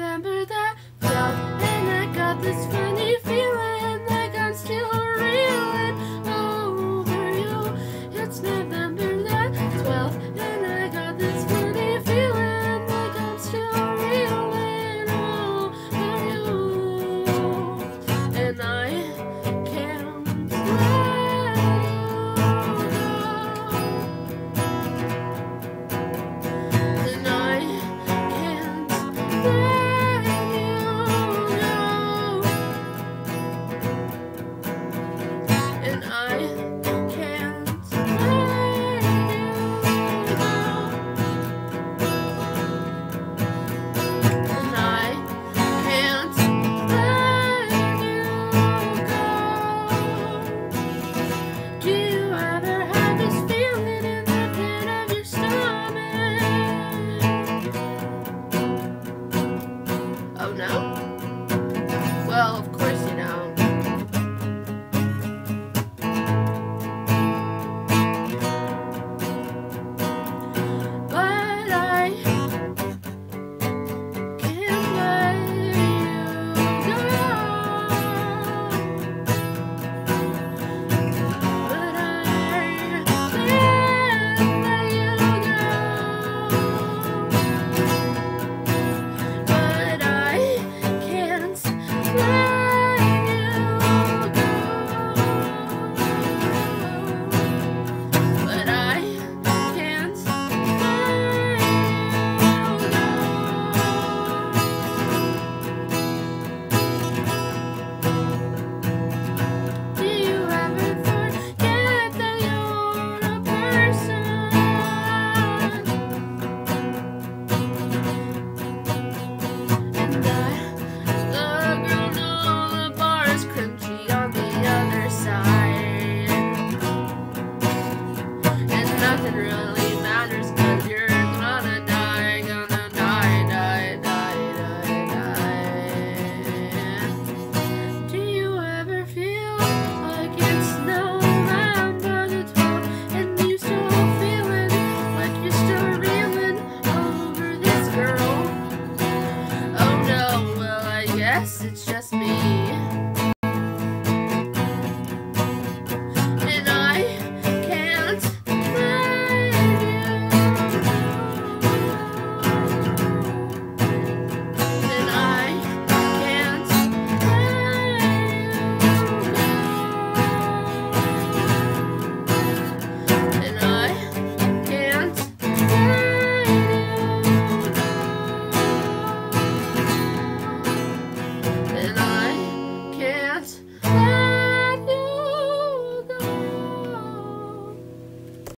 remember that. Felt and I got this funny really you're gonna die, gonna die, die, die, die. Do you ever feel like it's and you still feeling like you're still reeling over this girl? Oh no, well I guess it's just me.